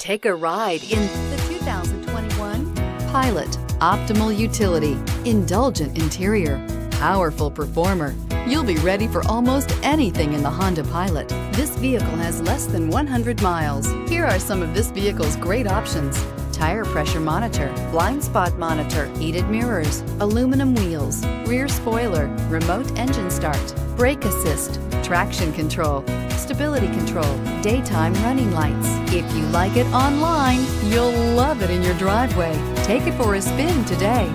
Take a ride in the 2021 Pilot. Optimal utility, indulgent interior, powerful performer. You'll be ready for almost anything in the Honda Pilot. This vehicle has less than 100 miles. Here are some of this vehicle's great options. Tire pressure monitor, blind spot monitor, heated mirrors, aluminum wheels, rear spoiler, remote engine start, brake assist, traction control, stability control, daytime running lights. If you like it online, you'll love it in your driveway. Take it for a spin today.